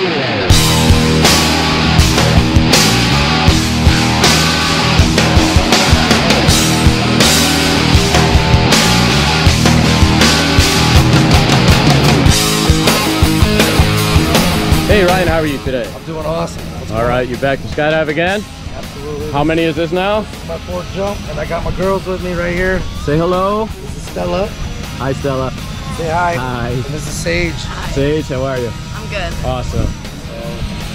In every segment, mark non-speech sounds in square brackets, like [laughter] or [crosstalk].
Hey Ryan, how are you today? I'm doing awesome. What's All right, you back to skydive again? Absolutely. How many is this now? My fourth jump, and I got my girls with me right here. Say hello. This is Stella. Hi Stella. Say hi. Hi. And this is Sage. Hi. Sage, how are you? I'm good. Awesome.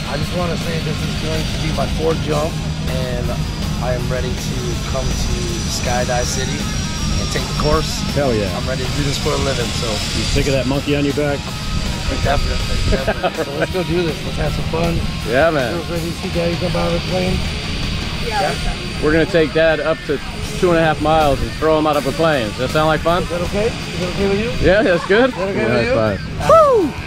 I just want to say this is going to be my fourth jump, and I am ready to come to Skydive City and take the course. Hell yeah. I'm ready to do this for a living, so You sick of that monkey on your back? definitely, definitely. so let's go do this. Let's have some fun. Yeah, man. Girls ready to see Daddy jump out of the plane? Yeah. We're gonna take Dad up to two and a half miles and throw him out of a plane. Does that sound like fun? Is that okay? Is that okay with you? Yeah, that's good. Is that okay yeah, with you? that's fine. Woo!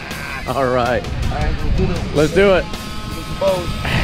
All right, All right, let's do this. let's do it.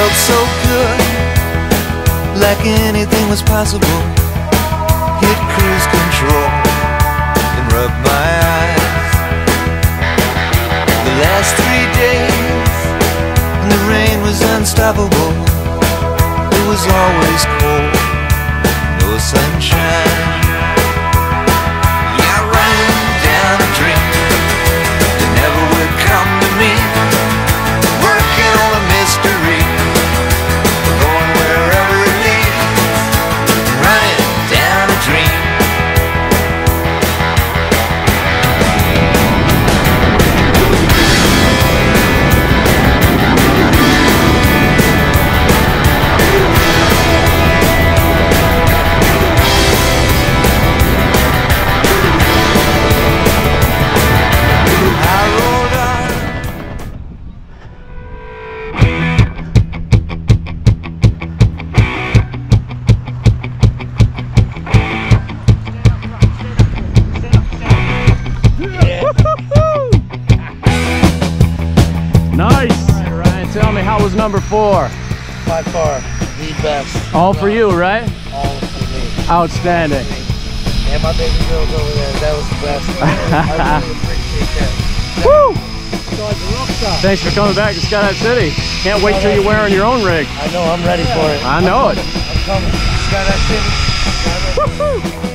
Felt so good, like anything was possible. Hit cruise control and rub my eyes. The last three days, and the rain was unstoppable. It was always cold, no sunshine. Was number four? By far, the best. All for you, right? All for me. Outstanding. And my baby girls over there. That was the best. [laughs] I really appreciate that. Woo! So like a rock star. Thanks for coming back to Skydive City. Can't wait till you're wearing your own rig. I know I'm ready for it. I know it. I'm coming. Skydive City. Skydive City.